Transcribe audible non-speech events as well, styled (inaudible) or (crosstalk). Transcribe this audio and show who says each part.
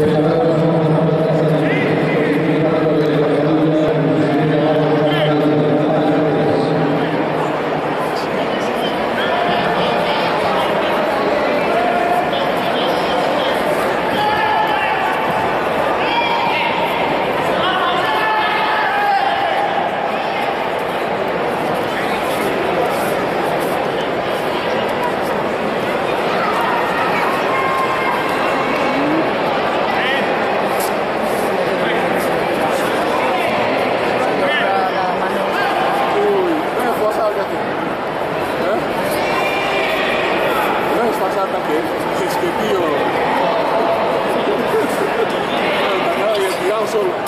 Speaker 1: Gracias.
Speaker 2: Zappa, que es tío. (laughs)